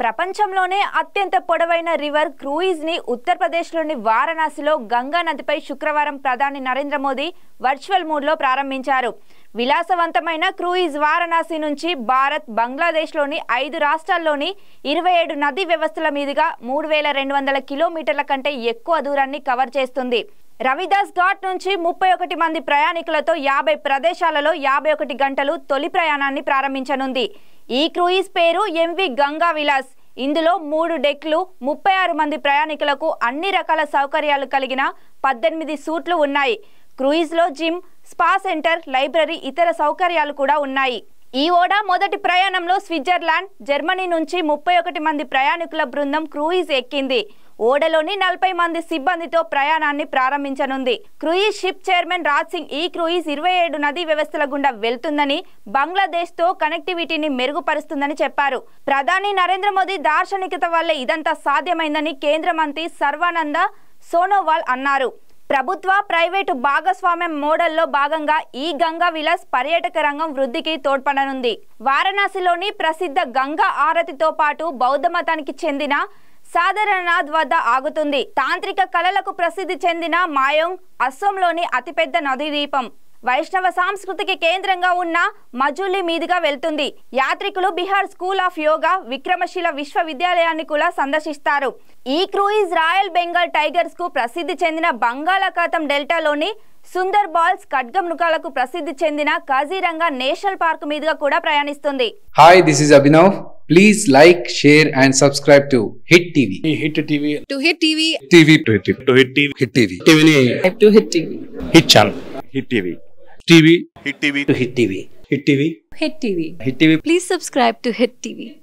ప్రపంచంలోనే అత్యంత పొడవైన రివర్ క్రూయిజ్ని ఉత్తరప్రదేశ్లోని వారణాసిలో గంగా నదిపై శుక్రవారం ప్రధాని నరేంద్ర మోదీ వర్చువల్ మూడ్లో ప్రారంభించారు. విలాసవంతమైన క్రూయిజ్ వారణాసి నుంచి భారత్ బంగ్లాదేశ్లోని ఐదు రాష్ట్రాల్లోని ఇరవై ఏడు నదీ వ్యవస్థల మీదుగా మూడు వేల రెండు వందల కిలోమీటర్ల కంటే ఎక్కువ దూరాన్ని కవర్ చేస్తుంది. రవిదాస్ ఘాట్ నుంచి ముప్పై ఒకటి మంది ప్రయాణికులతో యాభై ప్రదేశాలలో యాభై ఒకటి గంటలు తొలి ప్రయాణాన్ని ప్రారంభించనుంది. ఈ క్రూయిజ్ పేరు ఎంవి గంగా విలాస్ ఇందులో మూడు డెక్లు ముప్పై ఆరు మంది ప్రయాణికులకు అన్ని రకాల సౌకర్యాలు కలిగిన పద్దెనిమిది సూట్లు ఉన్నాయి. క్రూయిజ్లో జిమ్ స్పా సెంటర్ లైబ్రరీ ఇతర సౌకర్యాలు కూడా ఉన్నాయి. ఈ ఓడ మొదటి ప్రయాణంలో స్విట్జర్లాండ్ జర్మనీ నుంచి ముప్పై ఒకటి మంది ప్రయాణికుల బృందం క్రూయిజ్ ఎక్కింది. ఓడలోని నలభై మంది సిబ్బందితో ప్రయాణాన్ని ప్రారంభించనుంది. Cruise ship chairman Raj Singh ఈ క్రూయిజ్ ఇరవై ఏడు నదీ వ్యవస్థల గుండా వెళ్తుందని బంగ్లాదేశ్తో కనెక్టివిటీని మెరుగుపరుస్తుందని చెప్పారు. ప్రధాని నరేంద్ర మోదీ దార్శనికత వల్లే ఇదంతా సాధ్యమైందని కేంద్ర మంత్రి సర్వానంద సోనోవాల్ అన్నారు. ప్రభుత్వ ప్రైవేటు భాగస్వామ్యం మోడల్లో భాగంగా ఈ గంగా విలాస్ పర్యాటక రంగం వృద్ధికి తోడ్పడనుంది. వారణాసిలోని ప్రసిద్ధ గంగా ఆరతితో పాటు బౌద్ధ మతానికి చెందిన సాధారణనాథ్ వద్ద ఆగుతుంది. తాంత్రిక కళలకు ప్రసిద్ధి చెందిన మాయోంగ్ అస్సోంలోని అతిపెద్ద నదీ ద్వీపం. వైష్ణవ సాంస్కృతికి కేంద్రంగా ఉన్న మజులి మీదుగా వెళ్తుంది. యాత్రికులు Bihar school of yoga Vikramshila విశ్వవిద్యాలయాన్ని కూడా సందర్శిస్తారు. ఈ క్రూయిజ్ రాయల్ బెంగాల్ టైగర్స్కు ప్రసిద్ధి చెందిన బంగాళాఖాతం డెల్టాలోని సుందర్ బాల్స్ ఖడ్గమృగాలకు ప్రసిద్ధి చెందిన కాజీరంగా నేషనల్ పార్క్ మీదుగా కూడా ప్రయాణిస్తుంది. Hi, this is Abhinav. Please like, share, and subscribe to Hit TV. Hit TV to hit TV TV to hit TV Hit TV. టీవీని to hit TV hit channel hit TV TV. Hit TV. To Hit TV. Hit TV. Hit TV. Hit TV. Please subscribe to Hit TV.